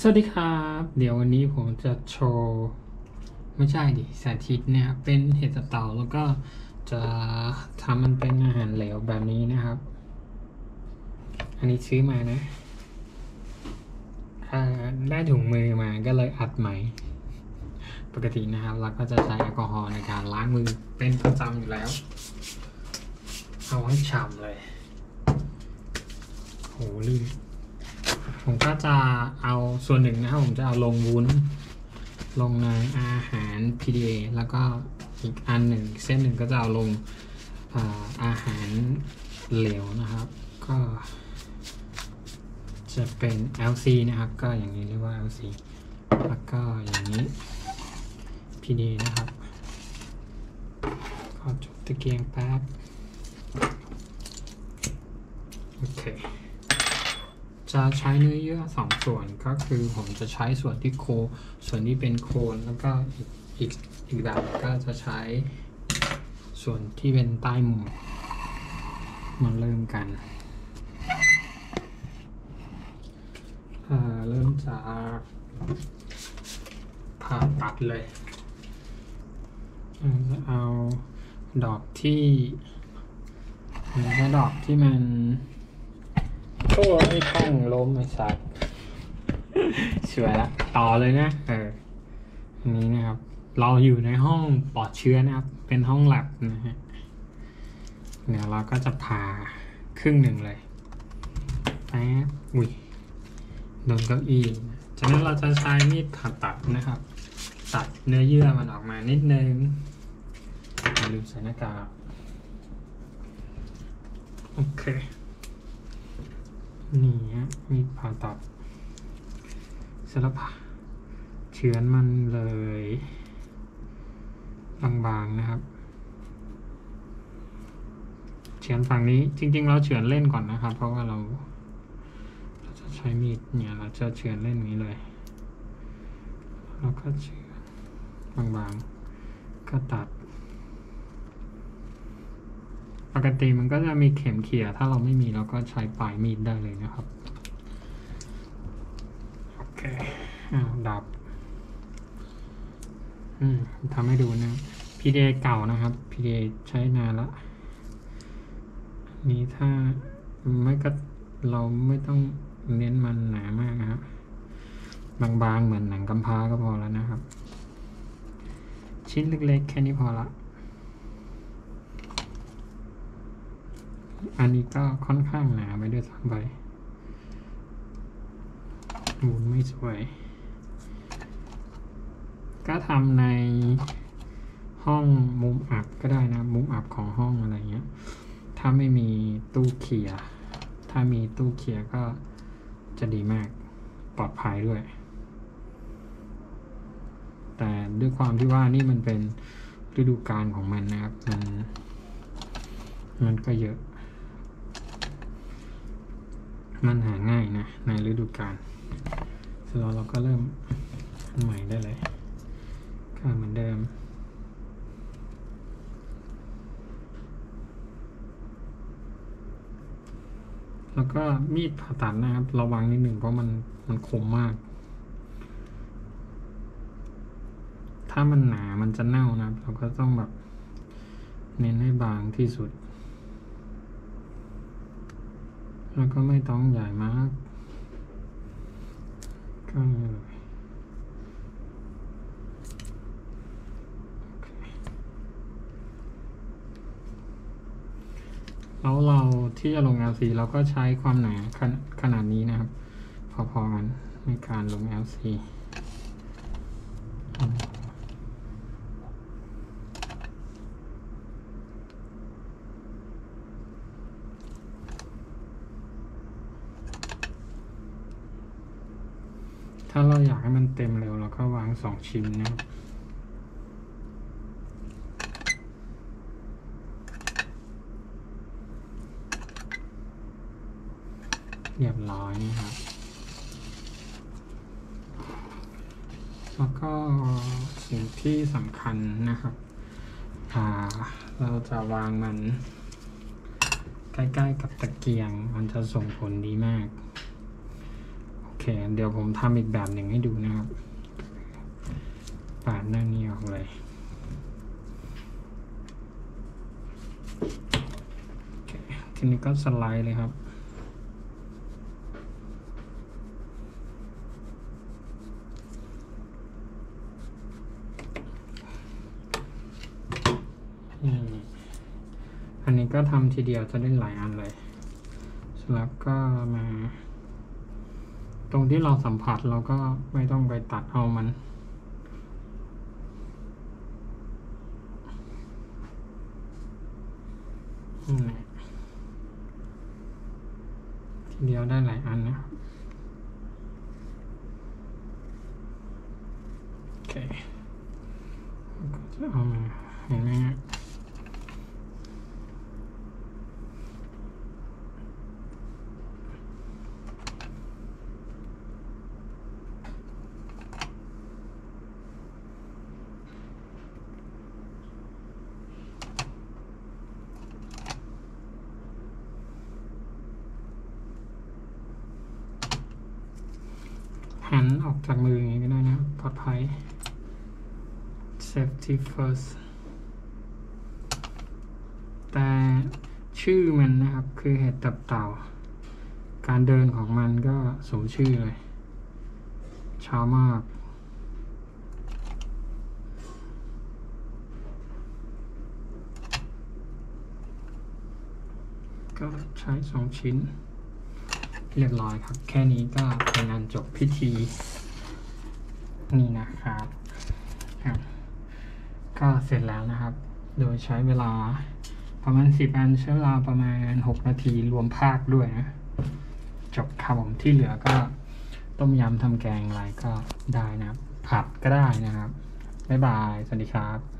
สวัสดีครับ เดี๋ยววันนี้ผมจะโชว์ ไม่ใช่ดิสาธิตเนี่ยเป็นเห็ดเต่าแล้วก็จะทำมันเป็นอาหารเหลวแบบนี้นะครับ อันนี้ซื้อมานะอ่าได้ถุงมือมาก็เลยอัดใหม่ ปกตินะครับเราก็จะใช้แอลกอฮอล์ในการล้างมือเป็นประจำอยู่แล้ว เอาให้ฉ่ำเลยโหลื่น ผมก็จะเอาส่วนหนึ่งนะครับผมจะเอาลงวุ้น ลงในอาหาร PDA แล้วก็อีกอันหนึ่งเส้นหนึ่งก็จะเอาลงอาอาหารเหลวนะครับ ก็จะเป็น LC นะครับ ก็อย่างนี้เรียกว่า LC แล้วก็อย่างนี้ PDA นะครับก็จุดตะเกียงแป๊บ โอเค จะใช้เนื้อเยื่อสองส่วนก็คือผมจะใช้ส่วนที่โค ส่วนที่เป็นโคนแล้วก็อีกอีกอีกแบบก็จะใช้ส่วนที่เป็นใต้หมูมาเริ่มกันเริ่มจากผ่าตัดเลยจะเอาดอกที่ไม่ใช่ดอกที่มัน โอ้ไอ้กล้องล้มไอ้สัตว์สวยละต่อเลยนะเอออันนี้นะครับ เราอยู่ในห้องปลอดเชื้อนะครับ เป็นห้องแลบนะฮะเดี๋ยวเราก็จะผ่าครึ่งหนึ่งเลยแป๊บอุ้ยโดนเก้าอี้จากนั้นเราจะใช้มีดผ่าตัดนะครับ ตัดเนื้อเยื่อมันออกมานิดนึงอย่าลืมใส่หน้ากากโอเค นี่ฮะมีดผ่าตัดเสร็จแล้วเฉือนมันเลยบางๆนะครับ เฉือนฝั่งนี้จริง ๆ เราเฉือนเล่นก่อนนะครับ เพราะว่าเราเราจะใช้มีดเนี่ยเราจะเฉือนเล่นนี้เลยแล้วก็เฉือนบางๆก็ตัด ปกติมันก็จะมีเข็มเขี่ยถ้าเราไม่มีเราก็ใช้ปลายมีดได้เลยนะครับโอเคอ้าวดับอืมทำให้ดูนะ PDA เก่านะครับ PDA ใช้นานละอันนี้ถ้าไม่ก็เราไม่ต้องเน้นมันหนามากนะครับบางๆเหมือนหนังกำพร้าก็พอแล้วนะครับ ชิ้นเล็กๆ แค่นี้พอละ อันนี้ก็ค่อนข้างหนาไปด้วยซ้ำไปหมุนไม่สวย ก็ทำในห้องมุมอับก็ได้นะ มุมอับของห้องอะไรเงี้ย ถ้าไม่มีตู้เขียร์ถ้ามีตู้เขียร์ก็จะดีมากปลอดภัยด้วย แต่ด้วยความที่ว่านี่มันเป็นฤดูกาลของมันนะครับ มันมันก็เยอะ มันหาง่ายนะ ในฤดูกาลเสร็จแล้วเราก็เริ่มใหม่ได้เลยก็เหมือนเดิม แล้วก็มีดผ่าตัดนะครับ ระวังนิดหนึ่งเพราะมันมันคมมาก ถ้ามันหนามันจะเน่านะครับ เราก็ต้องแบบเน้นให้บางที่สุด แล้วก็ไม่ต้องใหญ่มากก็เลยแล้วเราที่จะลง LC เราก็ใช้ความหนาขนขนาดนี้นะครับ พอๆกันในการลง LC ถ้าเราอยากให้มันเต็มเร็วเราก็วางสองชิ้นนะครับเรียบร้อยนะครับ แล้วก็สิ่งที่สำคัญนะครับอ่าเราจะวางมัน ใกล้ๆกับตะเกียง มันจะส่งผลดีมาก เคเดี๋ยวผมทำอีกแบบหนึ่งให้ดูนะครับปาดหน้านี้ออกเลยทีนี้ก็สไลด์เลยครับอันนี้ก็ทำทีเดียวจะได้หลายอันเลยเสร็จแล้วก็มา ตรงที่เราสัมผัสเราก็ไม่ต้องไปตัดเอามันนั่ทีเดียวได้หลายอันนะครับโอเคก็จะเอามาเห็นไหมฮะ หันออกจากมืออย่างนี้ก็ได้นะปลอดภัย safety first แต่ชื่อมันนะครับ คือเห็ดตับเต่า การเดินของมันก็สมชื่อเลยช้ามาก ก็ใช้สองชิ้น เรียบร้อยครับ แค่นี้ก็เป็นอันจบพิธี นี่นะครับก็เสร็จแล้วนะครับ โดยใช้เวลาประมาณสิบอันใช้เวลาประมาณหกนาทีรวมภาคด้วยนะ จบครับผมที่เหลือก็ต้มยำทำแกงอะไรก็ได้นะครับ ผัดก็ได้นะครับ บ๊ายบาย สวัสดีครับ